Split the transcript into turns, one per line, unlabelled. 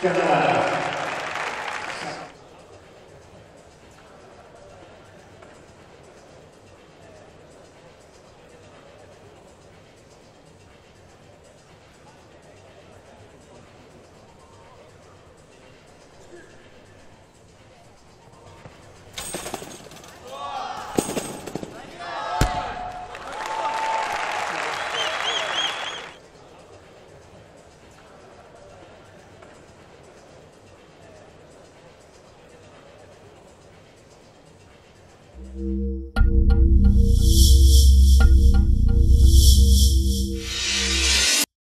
Canadá. Thank you.